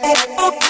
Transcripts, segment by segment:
Oh.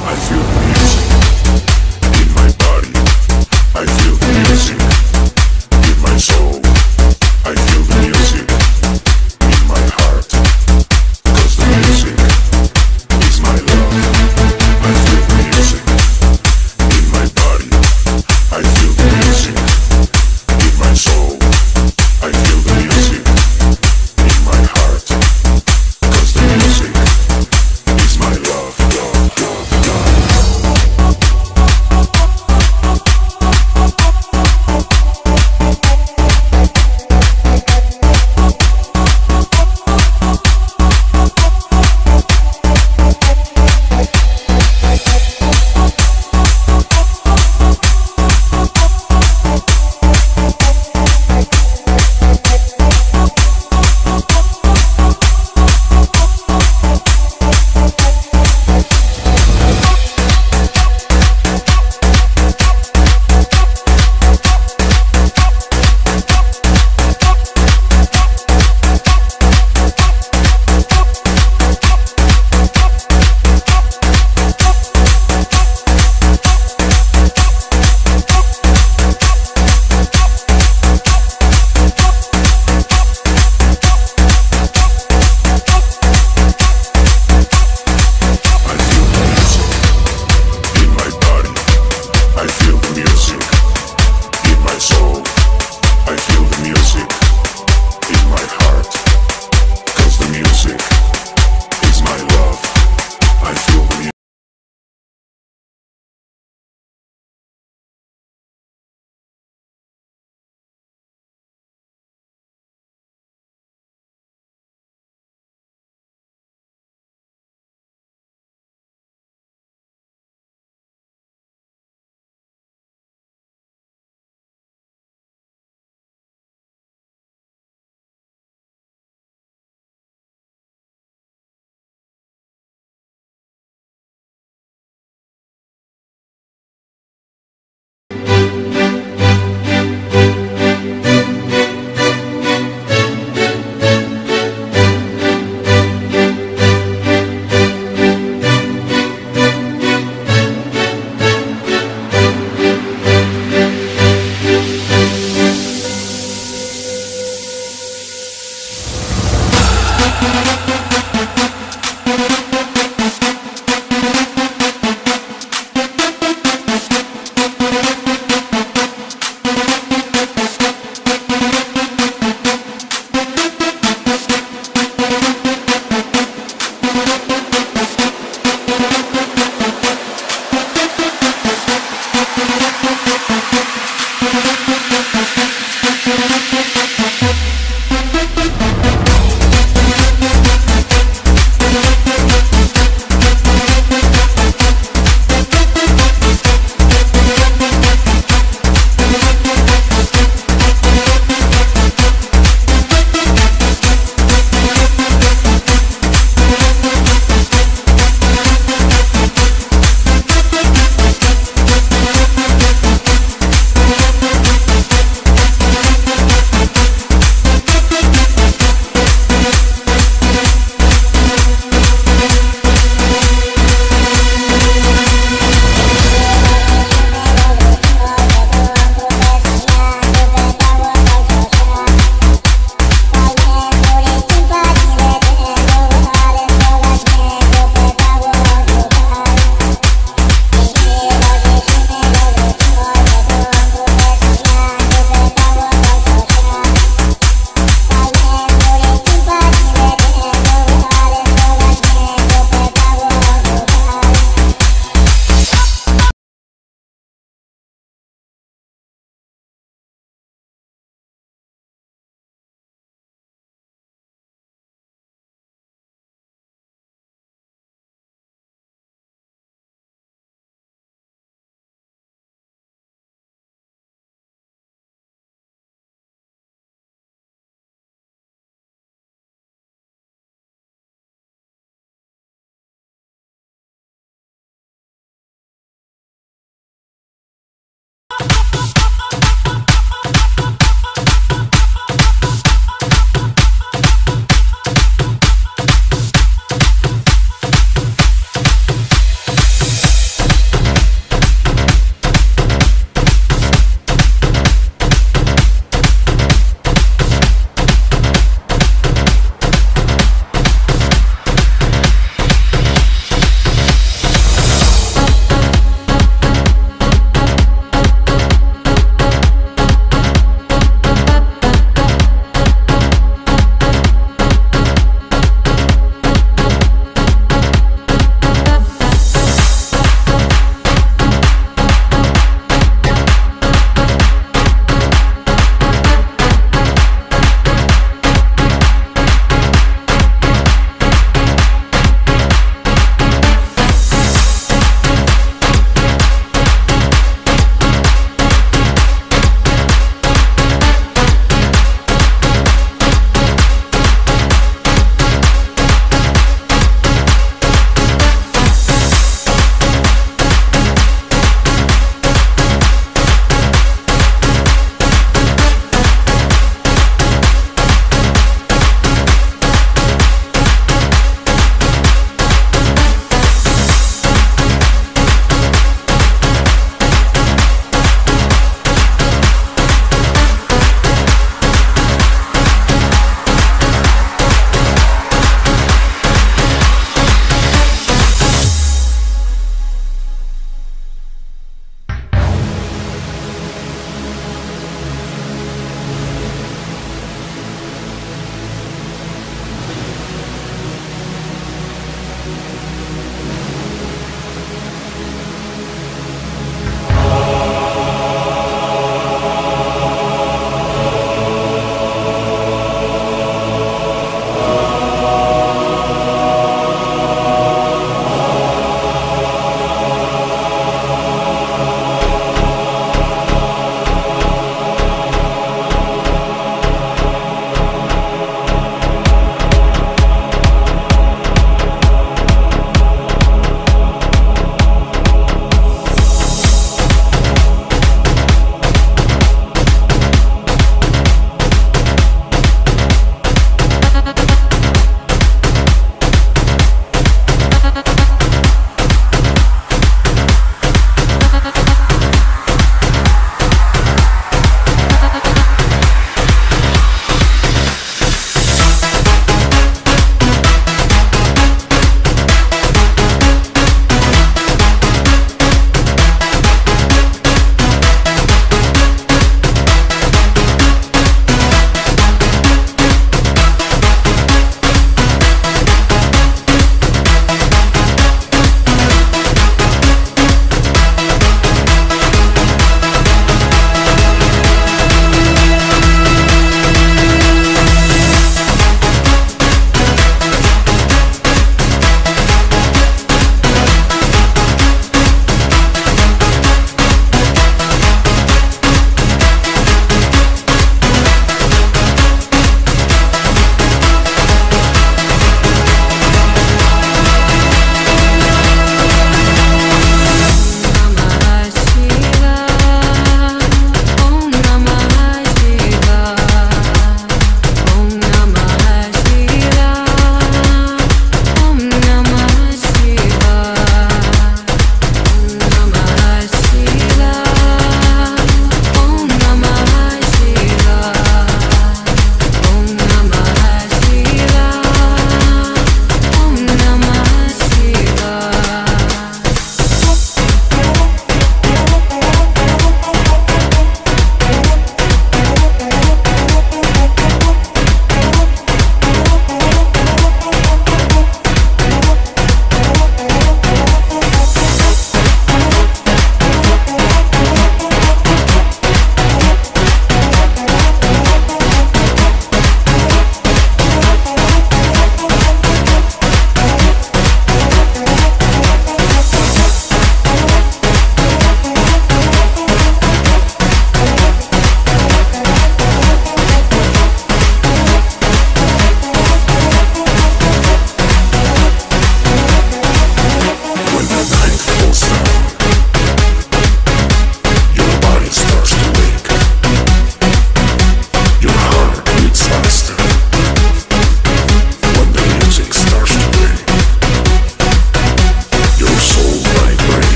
I feel the music in my body. I feel the music in my soul.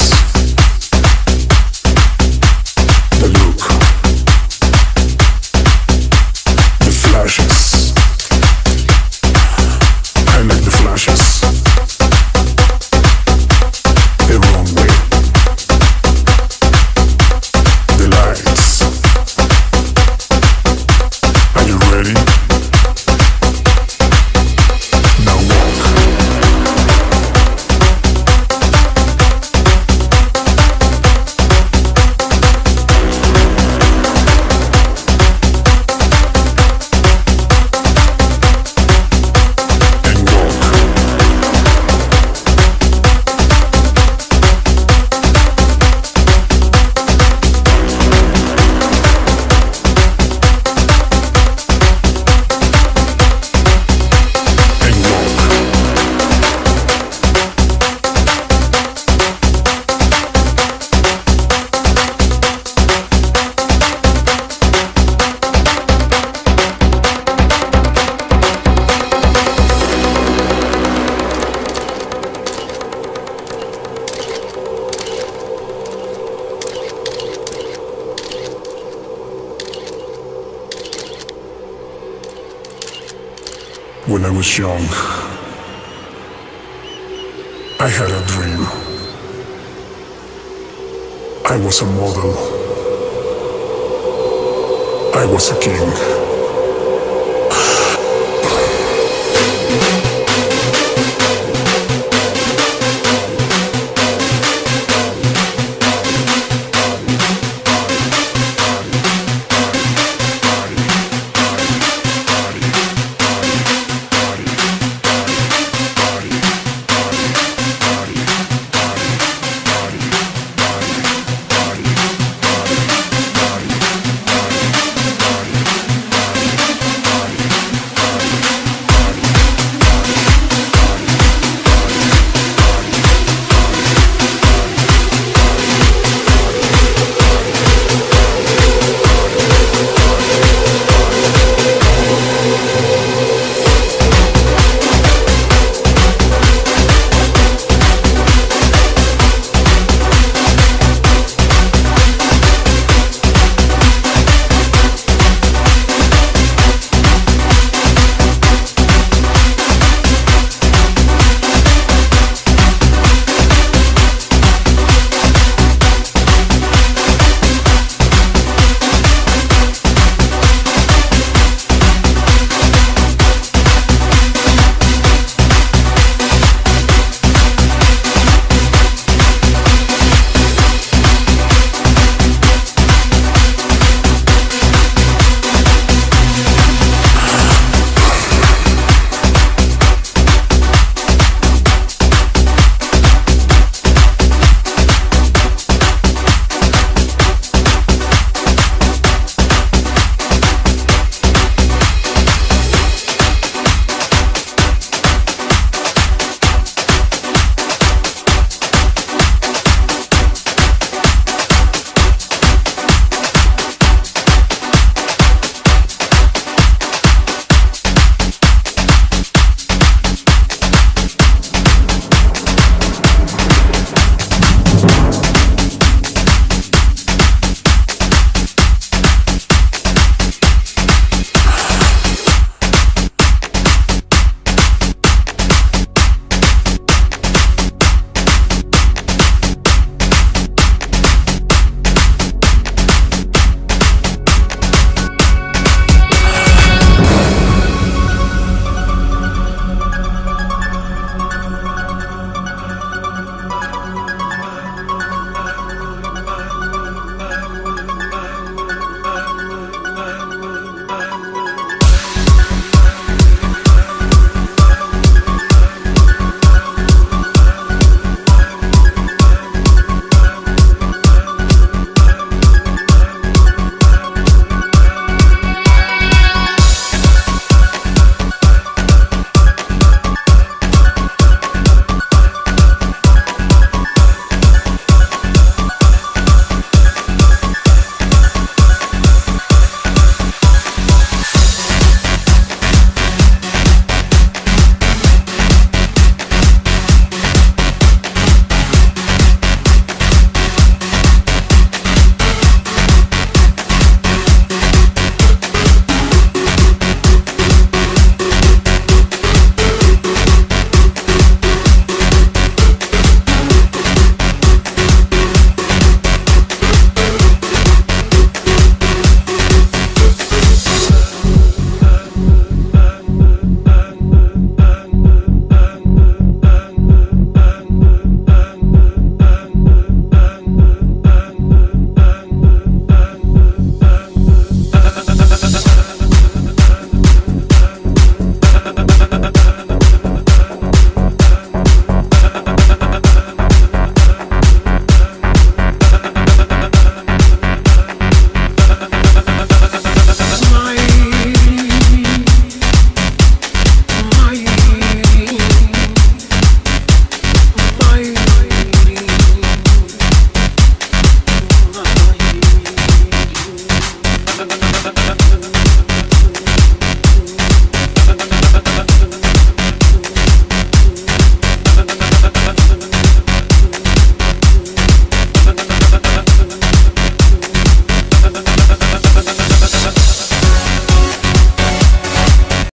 Mix. When I was young, I had a dream. I was a model. I was a king.